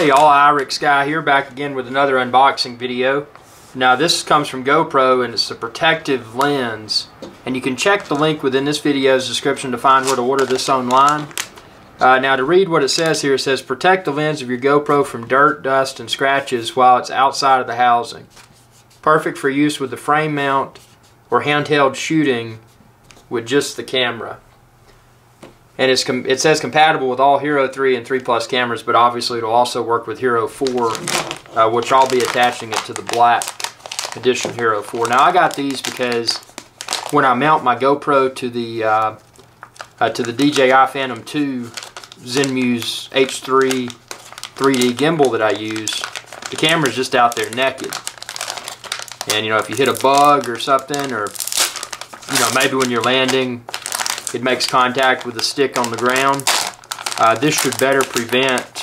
Hey y'all, IRIX Guy here, back again with another unboxing video. Now this comes from GoPro and it's a protective lens. And you can check the link within this video's description to find where to order this online. Uh, now to read what it says here, it says protect the lens of your GoPro from dirt, dust, and scratches while it's outside of the housing. Perfect for use with the frame mount or handheld shooting with just the camera and it says compatible with all Hero 3 and 3 Plus cameras, but obviously it'll also work with Hero 4, uh, which I'll be attaching it to the black edition Hero 4. Now I got these because when I mount my GoPro to the uh, uh, to the DJI Phantom 2 Zenmuse H3 3D gimbal that I use, the camera's just out there naked. And you know, if you hit a bug or something, or you know, maybe when you're landing it makes contact with the stick on the ground. Uh, this should better prevent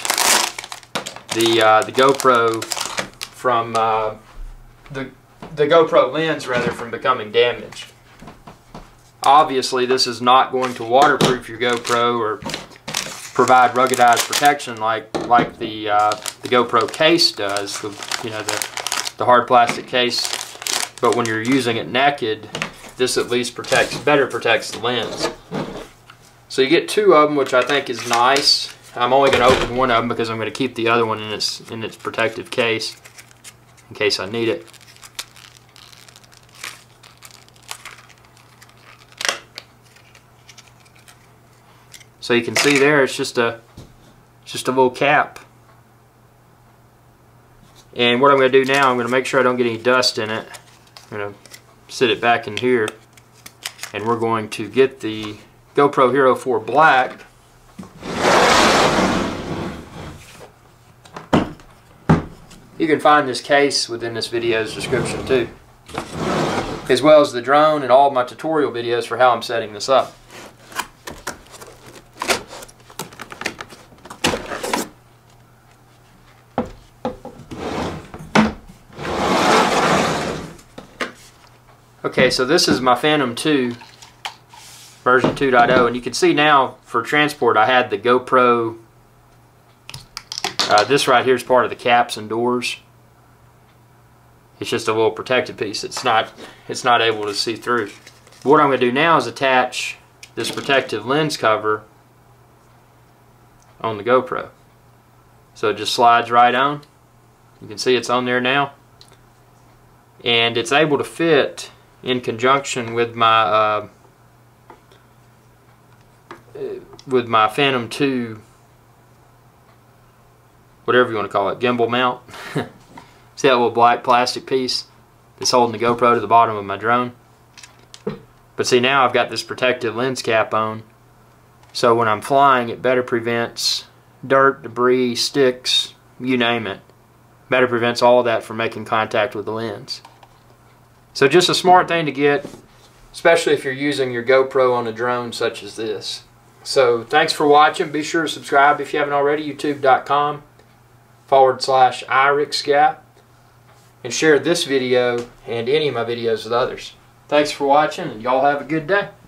the uh, the GoPro from uh, the the GoPro lens rather from becoming damaged. Obviously, this is not going to waterproof your GoPro or provide ruggedized protection like like the uh, the GoPro case does. The you know the the hard plastic case. But when you're using it naked, this at least protects better protects the lens. So you get two of them, which I think is nice. I'm only going to open one of them because I'm going to keep the other one in its in its protective case in case I need it. So you can see there, it's just a just a little cap. And what I'm going to do now, I'm going to make sure I don't get any dust in it. I'm going to sit it back in here and we're going to get the GoPro Hero 4 Black. You can find this case within this video's description too as well as the drone and all my tutorial videos for how I'm setting this up Okay, so this is my Phantom 2 version 2.0 and you can see now for transport I had the GoPro. Uh, this right here is part of the caps and doors. It's just a little protective piece. It's not it's not able to see through. What I'm going to do now is attach this protective lens cover on the GoPro. So it just slides right on. You can see it's on there now. And it's able to fit in conjunction with my uh, with my Phantom 2 whatever you want to call it gimbal mount. See that little black plastic piece that's holding the GoPro to the bottom of my drone? But see now I've got this protective lens cap on. So when I'm flying it better prevents dirt, debris, sticks, you name it. Better prevents all that from making contact with the lens so just a smart thing to get, especially if you're using your GoPro on a drone such as this. So thanks for watching. Be sure to subscribe if you haven't already, youtube.com forward slash irixguy. And share this video and any of my videos with others. Thanks for watching and y'all have a good day.